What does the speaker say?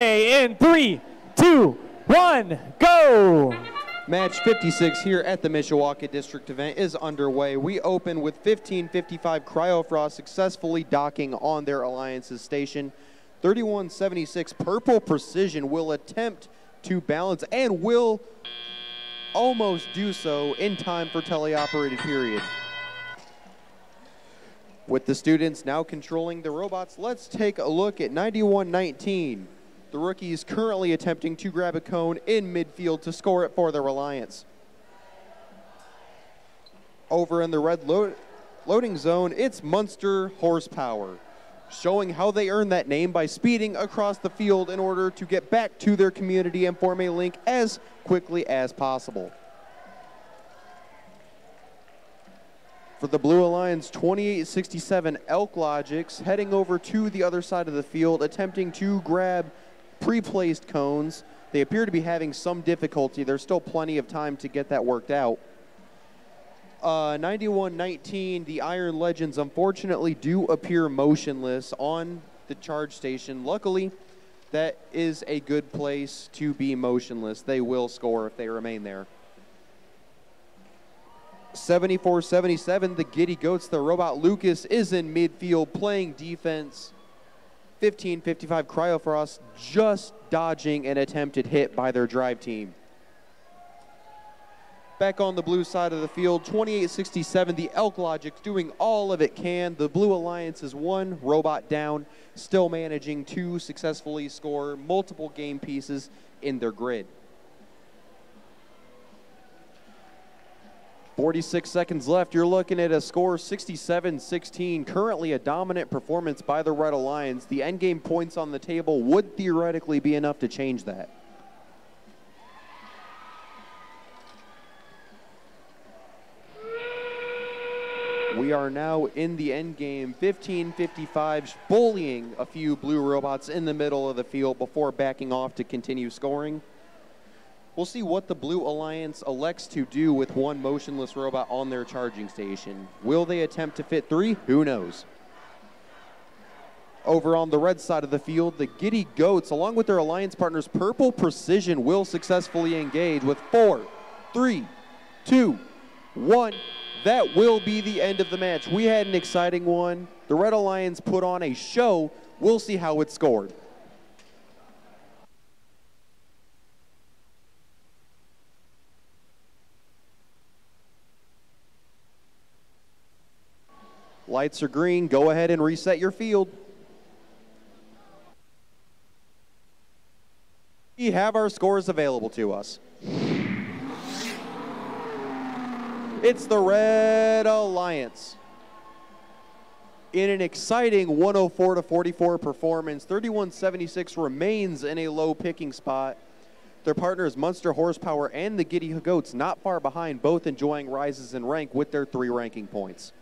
in three, two, one, go! Match 56 here at the Mishawaka District event is underway. We open with 1555 Cryofrost successfully docking on their Alliance's station. 3176 Purple Precision will attempt to balance and will almost do so in time for teleoperated period. With the students now controlling the robots, let's take a look at 9119. The rookie is currently attempting to grab a cone in midfield to score it for the Reliance. Over in the red lo loading zone, it's Munster Horsepower, showing how they earned that name by speeding across the field in order to get back to their community and form a link as quickly as possible. For the Blue Alliance, 2867 Elk Logics heading over to the other side of the field, attempting to grab pre-placed cones. They appear to be having some difficulty. There's still plenty of time to get that worked out. 91-19, uh, the Iron Legends unfortunately do appear motionless on the charge station. Luckily, that is a good place to be motionless. They will score if they remain there. 74-77, the Giddy Goats, the robot Lucas is in midfield playing defense. 15-55 Cryofrost just dodging an attempted hit by their drive team. Back on the blue side of the field, 28-67, the Elk Logic doing all of it can. The Blue Alliance is one robot down, still managing to successfully score multiple game pieces in their grid. 46 seconds left. You're looking at a score 67-16. Currently a dominant performance by the Red Alliance. The endgame points on the table would theoretically be enough to change that. We are now in the end game, 15-55, bullying a few blue robots in the middle of the field before backing off to continue scoring. We'll see what the Blue Alliance elects to do with one motionless robot on their charging station. Will they attempt to fit three? Who knows? Over on the red side of the field, the Giddy Goats, along with their alliance partners Purple Precision, will successfully engage with four, three, two, one. That will be the end of the match. We had an exciting one. The Red Alliance put on a show. We'll see how it scored. Lights are green. Go ahead and reset your field. We have our scores available to us. It's the Red Alliance. In an exciting 104 to 44 performance, 3176 remains in a low picking spot. Their partners Munster Horsepower and the Giddy Goats not far behind, both enjoying rises in rank with their three ranking points.